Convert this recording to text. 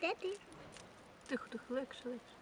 Де ти? Тихо, тихо, легше, легше.